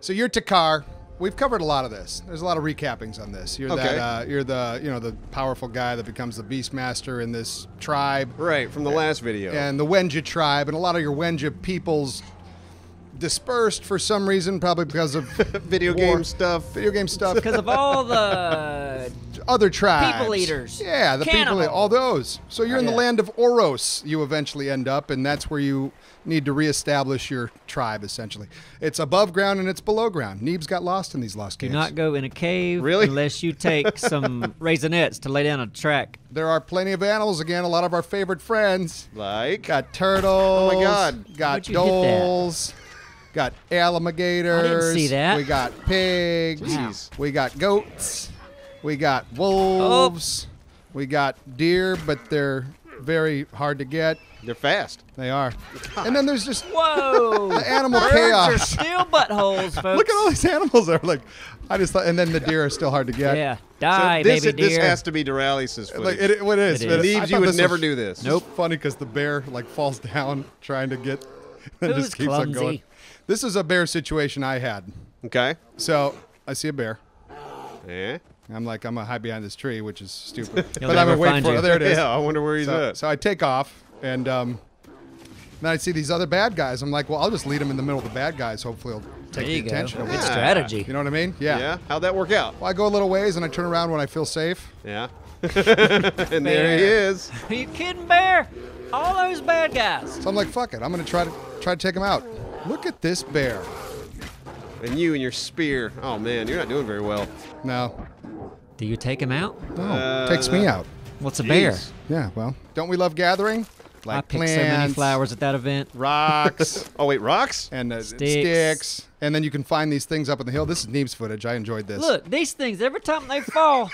So you're Takkar. We've covered a lot of this. There's a lot of recappings on this. You're Okay. that. Uh, you're the you know the powerful guy that becomes the Beastmaster in this tribe. Right from the last video. and the Wenja tribe, and a lot of your Wenja peoples dispersed for some reason, probably because of video war- game stuff. video game stuff, Because of all the other tribes, People eaters. yeah, the people, all those. So you're in the Yeah. land of Oros. You eventually end up, and that's where you need to reestablish your tribe. Essentially, it's above ground and it's below ground. Neebs got lost in these lost do caves. not go in a cave Really? unless you take some raisinets to lay down a track. There are plenty of animals again. A lot of our favorite friends. Like Got turtles. Oh my God. Got Where'd you hit that? dholes. Got alligators. see that. We got pigs. Jeez. We got goats. We got wolves. Oh. We got deer, but they're very hard to get. they're fast. They are. And then there's just Whoa! the animal Birds are chaos. still buttholes, folks. Look at all these animals that are like, I just thought, and then the deer are still hard to get. Yeah, So die, this, baby this deer. has to be Doraleous's footage. Like it, it is. It but is. I Neebs, thought you would never was- do this. Nope. Funny because the bear like falls down trying to get, and Who's just keeps on going. clumsy? This is a bear situation I had. Okay. So I see a bear. Yeah. I'm like, I'm gonna hide behind this tree, which is stupid. But I'm never gonna wait for you. it. There it is. Yeah. I wonder where he's So, at. so I take off, and um, then I see these other bad guys. I'm like, well, I'll just lead him in the middle of the bad guys. Hopefully, he'll take there the you go. attention. Good away. strategy. You know what I mean? Yeah. yeah. How'd that work out? Well, I go a little ways, and I turn around when I feel safe. Yeah. and there he is. Are you kidding, Bear? All those bad guys. So I'm like, fuck it. I'm gonna try to try to take him out. Look at this bear. And you and your spear. Oh man, you're not doing very well. No, Do you take him out? no, Uh, takes me out. What's a bear? Yeah. Well, don't we love gathering? Like I picked so many flowers at that event. rocks, Oh wait, rocks? and uh, Sticks. sticks. and then you can find these things up on the hill. This is Neeb's footage. I enjoyed this. Look, these things, every time they fall,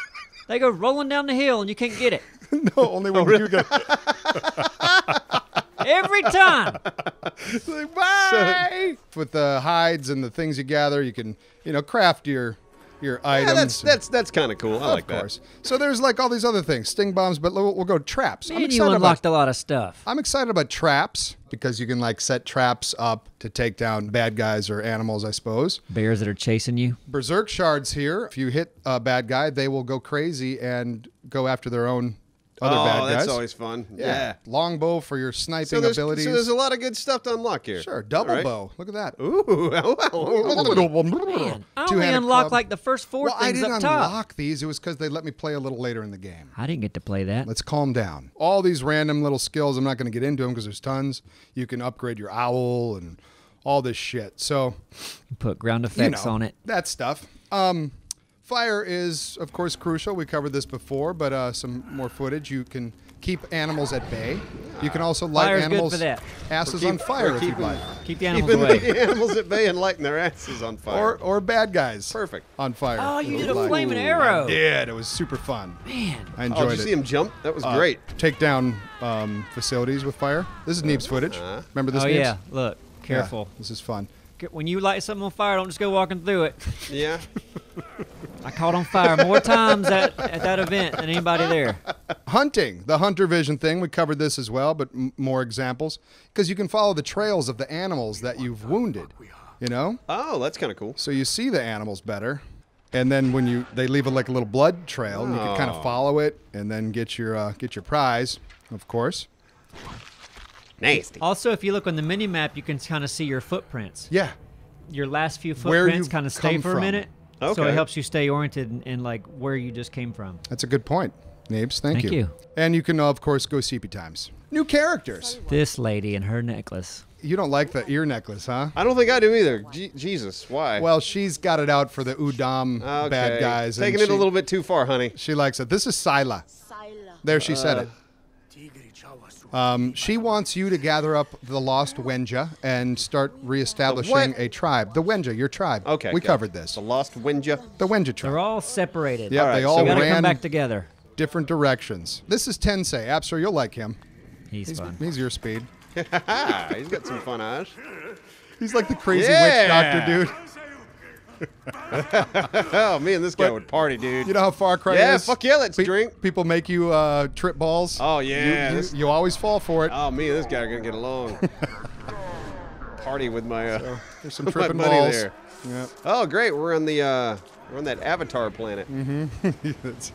they go rolling down the hill and you can't get it. no, only when you get Every time. like, bye. With the hides and the things you gather, you can you know craft your your items. Yeah, that's that's that's kind of cool. I of like course. So there's like all these other things, sting bombs, but we'll, we'll go traps. I'm Man, you excited about unlocked a lot of stuff. I'm excited about traps because you can like set traps up to take down bad guys or animals, I suppose. Bears that are chasing you. Berserk shards here. If you hit a bad guy, they will go crazy and go after their own that. Other oh, bad guys. that's always fun. Yeah. Longbow for your sniping So abilities. so there's a lot of good stuff to unlock here. sure, double All right. bow. Look at that. Ooh, wow. Man, I only Two-handed unlocked club. like the first four Well, I things didn't up top. unlock these. It was because they let me play a little later in the game. I didn't get to play that. Let's calm down. All these random little skills, I'm not going to get into them because there's tons. You can upgrade your owl and all this shit. So, Put ground you effects know, on it. That stuff. Um, fire is, of course, crucial. We covered this before, but uh, some more footage. You can keep animals at bay. You can also light Fire's good animals' for that. asses Or on fire or if you'd like. Keep the animals Keeping away. the animals at bay and lighting their asses on fire. Or, or bad guys. Perfect. On fire. Oh, you did a like. flaming arrow. Yeah, It was super fun. Man. I enjoyed oh, enjoyed did you it. see him jump? That was Uh, great. Take down um, facilities with fire. This is Neeb's footage. Uh-huh. Remember this? Oh, Neebs? yeah. Look, Yeah, careful. this is fun. When you light something on fire, don't just go walking through it. Yeah. I caught on fire more times at, at that event than anybody there. Hunting, the hunter vision thing. We covered this as well, but m- more examples because you can follow the trails of the animals that you've wounded. You know, Oh, that's kind of cool. so you see the animals better, and then when you they leave a, like a little blood trail, and you can kind Oh. of follow it, and then get your uh, get your prize, of course. Nasty. Also, if you look on the mini map, you can kind of see your footprints. Yeah, Your last few footprints kind of stay come for a from. Minute. So it helps you stay oriented and, and like where you just came from. that's a good point, Neebs. Thank, Thank you. And you can of course go CP times. New characters. This lady and her necklace. You don't like the ear necklace, huh? I don't think I do either. Je- Jesus, why? Well, she's got it out for the Udam okay. bad guys. and Taking it she- a little bit too far, honey. She likes it. This is Sayla. Sayla. There, she said Uh, it. Um, she wants you to gather up the lost Wenja and start reestablishing a tribe. The Wenja, your tribe. Okay. we covered it. this. The Lost Wenja. The Wenja tribe. They're all separated. Yeah, All they all so gotta ran come back together. different directions. This is Tensay. Appsro, you'll like him. He's, He's, fun. he's your speed. He's got some fun eyes. He's like the crazy Yeah. witch doctor dude. Oh, me and this guy But- would party, dude. You know how Far Cry Yeah, is? fuck yeah, let's Pe- drink. People make you uh, trip balls. Oh, yeah, You, this- you always fall for it. oh, me and this guy are gonna get along. party with my uh, There's some my tripping buddy balls. there. Yeah. Oh, great. We're on the uh, we're on that Avatar planet. Mm-hmm. that's,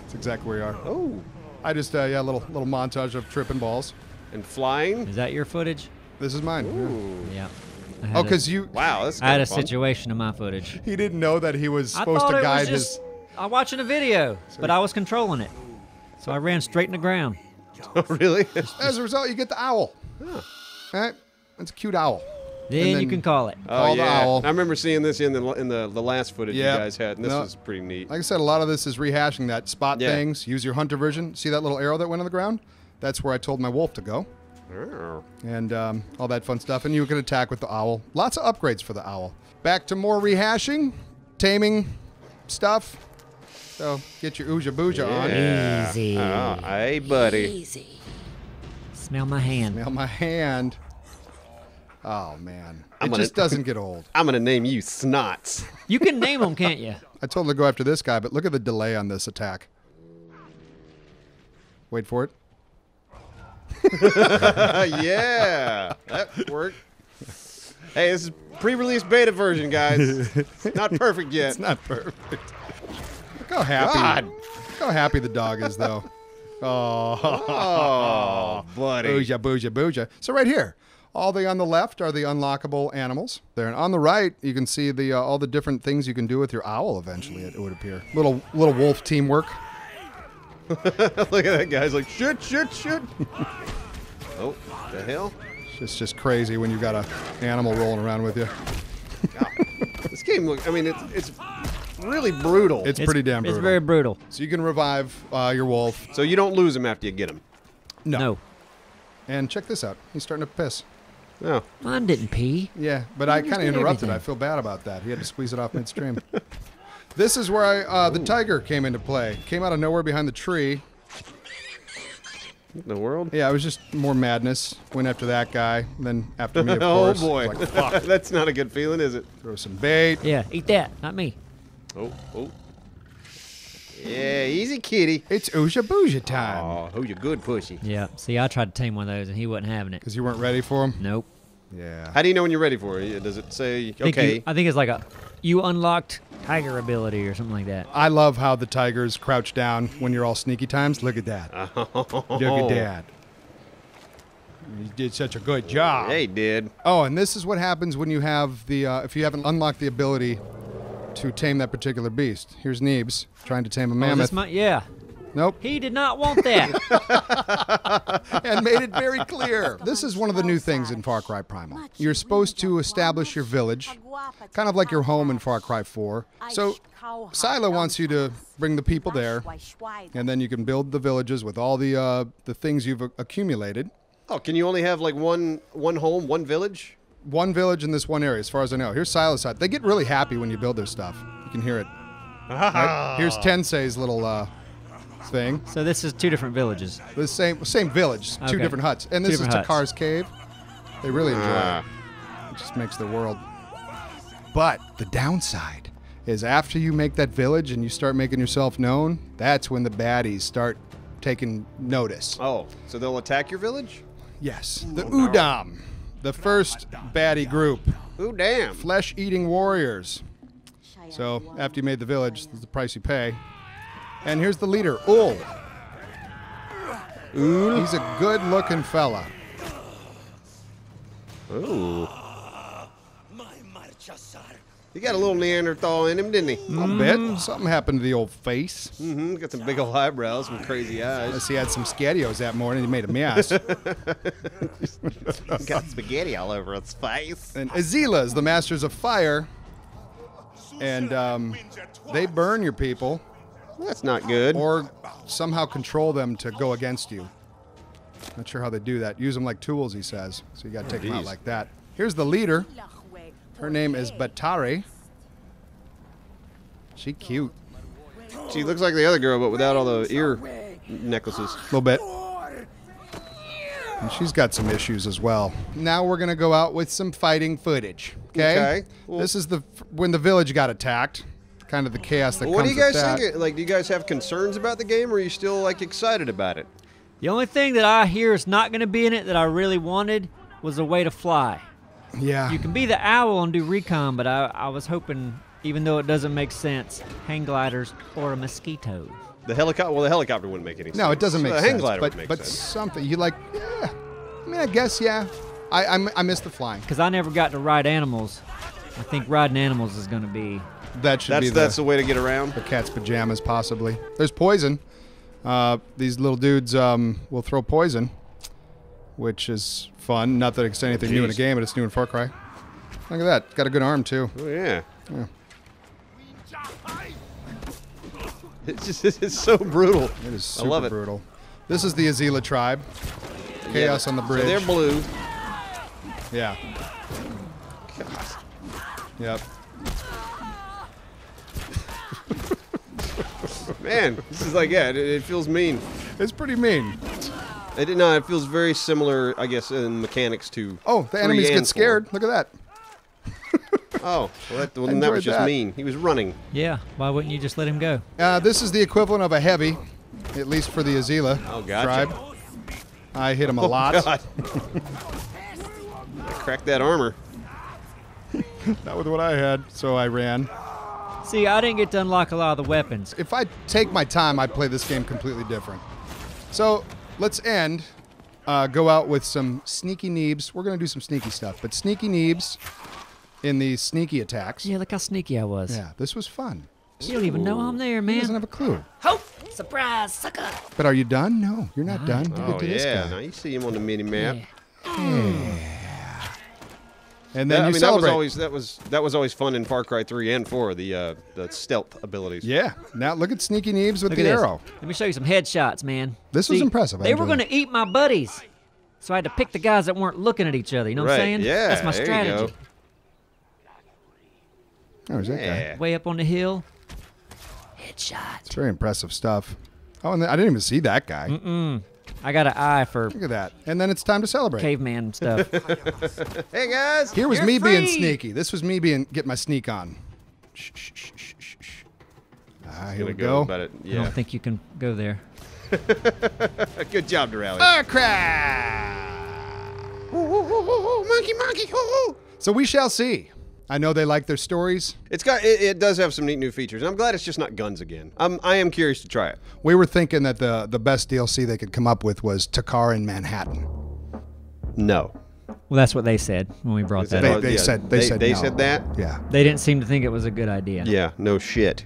that's exactly where we are. Oh, I just, uh, yeah, a little, little montage of tripping balls. and flying. Is that your footage? This is mine. Ooh. Yeah. I Oh, because you, Wow, that's I had a fun. situation in my footage. he didn't know that he was I supposed thought to it guide was his. just I'm watching a video, but I was controlling it, so I ran straight in the ground. Oh, really? As a result, you get the owl. Right? It's a cute owl. Then, you can call it. Oh Call the yeah, owl. I remember seeing this in the in the, the last footage Yep. you guys had, and this No. was pretty neat. Like I said, a lot of this is rehashing that spot Yeah. things. Use your hunter vision. See that little arrow that went on the ground? That's where I told my wolf to go. And um, all that fun stuff. And you can attack with the owl. Lots of upgrades for the owl. Back to more rehashing, taming stuff. So get your ooja booja on. Easy. Oh, hey, buddy. Easy. Smell my hand. Smell my hand. Oh man, I'm it gonna- just doesn't get old. I'm gonna name you Snots. You can name them, can't you? I told him to go after this guy, but look at the delay on this attack. Wait for it. Yeah, that worked. Hey, this is pre-release beta version, guys. It's Not perfect yet. It's not perfect. Look how happy. God. Look how happy the dog is, though. Oh, Oh, buddy. booja, booja, booja. So right here, all the on the left are the unlockable animals. There, and on the right, you can see the uh, all the different things you can do with your owl. Eventually, it would appear. Little little wolf teamwork. Look at that guy's like shit, shit, shit. oh, the hell! It's just, just crazy when you've got a animal rolling around with you. This game look. I mean, it's it's really brutal. It's, pretty damn brutal. It's very brutal. so you can revive uh, your wolf. so you don't lose him after you get him. No. No, And check this out. He's starting to piss. No. mine didn't pee. Yeah, but I kind of interrupted. everything. I feel bad about that. He had to squeeze it off midstream. This is where I uh, the tiger came into play. Came out of nowhere behind the tree. In the world? Yeah, it was just more madness. Went after that guy, then after me, of oh course. boy, Like, fuck, that's not a good feeling, is it? throw some bait. Yeah, eat that, not me. Oh, oh. Yeah, easy, kitty. It's Ooja Booja time. Oh, who you good pussy? Yeah. See, I tried to tame one of those, and he wasn't having it. Because you weren't ready for him. Nope. Yeah. How do you know when you're ready for it? Does it say I think okay? you- I think it's like a you unlocked tiger ability or something like that. I love how the tigers crouch down when you're all sneaky times. Look at that. Look at that. You did such a good job. Hey, did. Oh, and this is what happens when you have the uh, if you haven't unlocked the ability to tame that particular beast. Here's Neebs trying to tame a Oh, mammoth. this my, yeah. Nope, He did not want that. and made it very clear. This is one of the new things in Far Cry Primal. You're supposed to establish your village, kind of like your home in Far Cry 4. So Sayla wants you to bring the people there, and then you can build the villages with all the uh, the things you've accumulated. Oh, can you only have like one one home, one village? One village in this one area, as far as I know. Here's Sayla's hut. They get really happy when you build their stuff. You can hear it. Right? Here's Tensay's little uh, thing. so this is two different villages. The same same village, two different huts, and this is Takkar's huts. cave. They really enjoy Ah. it. It just makes the world. But the downside is after you make that village and you start making yourself known, that's when the baddies start taking notice. Oh, so they'll attack your village? Yes, the Udam, the first baddie group, Ooh, damn. flesh-eating warriors. So after you made the village, that's the price you pay. And here's the leader, Ull. Ull. He's a good-looking fella. Ooh. He got a little Neanderthal in him, didn't he? A little bit. Something happened to the old face. Mm-hmm. Got some big old eyebrows, some crazy eyes. Unless he had some ScatIos that morning, he made a mess. got spaghetti all over his face. and Izila is the masters of fire, and um, they burn your people That's not good. or somehow control them to go against you. Not sure how they do that. Use them like tools, he says. So you got to take them out like that. Here's the leader. Her name is Batari. She cute. she looks like the other girl, but without all the ear necklaces. A little bit. And she's got some issues as well. Now we're gonna go out with some fighting footage. Okay. Okay. Well- this is the when the village got attacked. Kind of the chaos that What do you guys with that. think? Like, do you guys have concerns about the game, or are you still like excited about it? The only thing that I hear is not going to be in it that I really wanted was a way to fly. Yeah. You can be the owl and do recon, but I, I was hoping, even though it doesn't make sense, hang gliders or a mosquito. The helicopter. Well, the helicopter wouldn't make any sense. no, it doesn't make the sense. hang glider but would make but sense. something you like. Yeah. I mean, I guess yeah. I I, I miss the flying. Because I never got to ride animals. I think riding animals is going to be. That should That's be the, that's the way to get around. the cat's pajamas, possibly. There's poison. Uh, these little dudes um, will throw poison, which is fun. Not that it's anything new in a game, but it's new in Far Cry. Look at that. Got a good arm, too. Oh yeah. It's just it's so brutal. It is I love it. brutal. This is the Izila tribe. Chaos Yeah, on the so bridge. they're blue. yeah. Yep. Man, this is like yeah, it, it feels mean. It's pretty mean. It no, it feels very similar, I guess, in mechanics to. Oh, the three enemies get scared. Look at that. Oh, well, that, well, that was just that. mean. He was running. Yeah, why wouldn't you just let him go? Uh, this is the equivalent of a heavy, at least for the Izila Oh, gotcha. tribe. I hit him a Oh, lot. God. Crack that armor. Not with what I had, so I ran. See, I didn't get to unlock a lot of the weapons. If I take my time, I'd play this game completely different. So let's end. Uh, go out with some sneaky neebs. We're gonna do some sneaky stuff, but sneaky neebs in the sneaky attacks. Yeah, look how sneaky I was. Yeah, this was fun. You don't even know I'm there, man. He doesn't have a clue. Hope! Surprise, sucker! But are you done? No, you're not done. You Oh get to this yeah, guy. now you see him on the mini map. Yeah. And That- then I you mean, celebrate. that was always that was that was always fun in Far Cry 3 and 4. The uh, the stealth abilities. yeah. Now look at sneaky neebs with Look the at this. arrow. Let me show you some headshots, man. This was impressive. I They were going to eat my buddies. So I had to pick the guys that weren't looking at each other. You know what I'm saying? yeah, That's my there you strategy. go. There's that guy. Way up on the hill. Headshot. It's very impressive stuff. Oh, and I didn't even see that guy. Mm. I got an eye for Look at that. And then it's time to celebrate. caveman stuff. Hey guys. Here was You're me being free. sneaky. This was me being get my sneak on. Shh, shh, shh, shh, shh, shh. Ah, here Gonna we go go. about it. I Yeah. don't think you can go there. Good job, Durali. Ah, crap! monkey, monkey, hoo, hoo. So we shall see. I know they like their stories. It's got it, it does have some neat new features. and I'm glad it's just not guns again. I'm I am curious to try it. We were thinking that the the best DLC they could come up with was Takkar in Manhattan. No. Well, that's what they said when we brought that They- up. they said- they said they no. said that. Yeah. They didn't seem to think it was a good idea. Yeah. No shit.